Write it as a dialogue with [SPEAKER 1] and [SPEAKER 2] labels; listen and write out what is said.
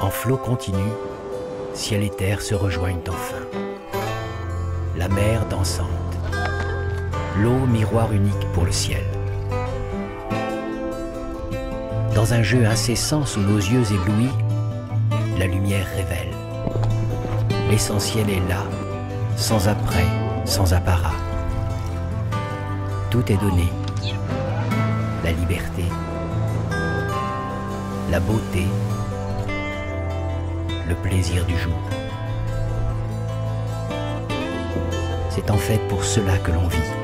[SPEAKER 1] En flot continu, ciel et terre se rejoignent enfin. La mer dansante, l'eau miroir unique pour le ciel. Dans un jeu incessant sous nos yeux éblouis, la lumière révèle. L'essentiel est là, sans après, sans apparat. Tout est donné. La liberté, la beauté, le plaisir du jour. C'est en fait pour cela que l'on vit.